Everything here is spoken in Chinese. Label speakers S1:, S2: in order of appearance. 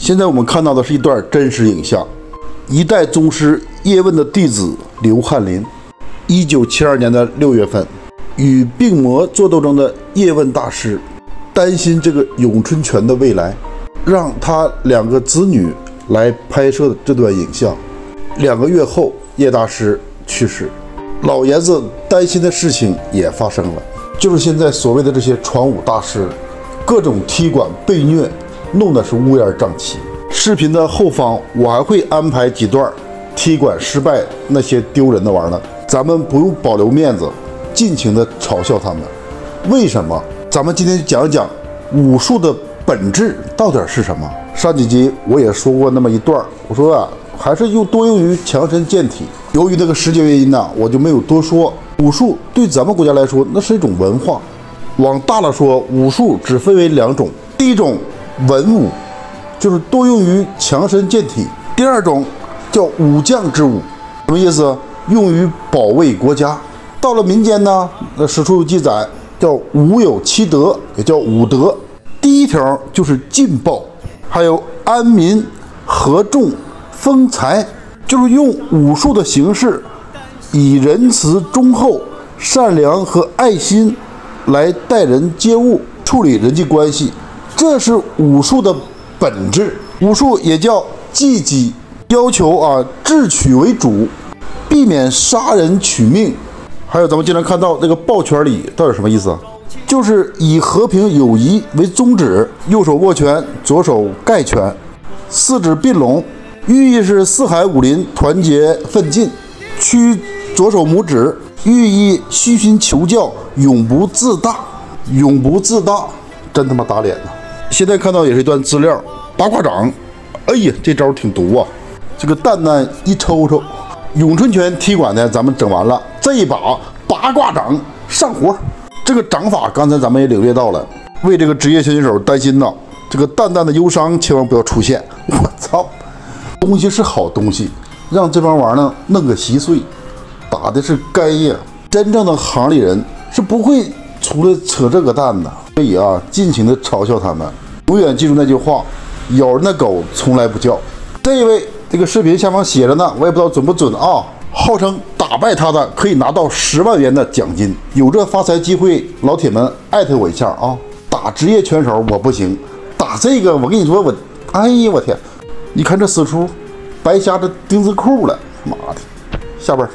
S1: 现在我们看到的是一段真实影像，一代宗师叶问的弟子刘翰林，一九七二年的六月份，与病魔做斗争的叶问大师，担心这个咏春拳的未来，让他两个子女来拍摄这段影像。两个月后，叶大师去世，老爷子担心的事情也发生了，就是现在所谓的这些传武大师，各种踢馆被虐。弄得是乌烟瘴气。视频的后方，我还会安排几段踢馆失败那些丢人的玩意儿，咱们不用保留面子，尽情的嘲笑他们。为什么？咱们今天讲一讲武术的本质到底是什么。上几集我也说过那么一段，我说啊，还是用多用于强身健体。由于那个时间原因呢，我就没有多说。武术对咱们国家来说，那是一种文化。往大了说，武术只分为两种，第一种。文武就是多用于强身健体。第二种叫武将之武，什么意思？用于保卫国家。到了民间呢，那史书有记载，叫武有七德，也叫武德。第一条就是劲爆，还有安民、和众、丰财，就是用武术的形式，以仁慈、忠厚、善良和爱心来待人接物，处理人际关系。这是武术的本质，武术也叫技击，要求啊智取为主，避免杀人取命。还有咱们经常看到那个抱拳礼，到底什么意思？就是以和平友谊为宗旨，右手握拳，左手盖拳，四指并拢，寓意是四海武林团结奋进。屈左手拇指，寓意虚心求教，永不自大，永不自大，真他妈打脸呐！现在看到也是一段资料，八卦掌，哎呀，这招挺毒啊！这个蛋蛋一抽抽，咏春拳踢馆呢，咱们整完了，这一把八卦掌上活。这个掌法刚才咱们也领略到了，为这个职业拳击手担心呐，这个蛋蛋的忧伤千万不要出现。我操，东西是好东西，让这帮玩意儿弄个稀碎，打的是该呀！真正的行里人是不会出来扯这个蛋的。所以啊，尽情的嘲笑他们，永远记住那句话：咬人的狗从来不叫。这一位，这个视频下方写着呢，我也不知道准不准啊。号称打败他的可以拿到十万元的奖金，有这发财机会，老铁们艾特我一下啊！打职业拳手我不行，打这个我跟你说我，哎呀我天，你看这死出，白瞎这钉子裤了，妈的，下边。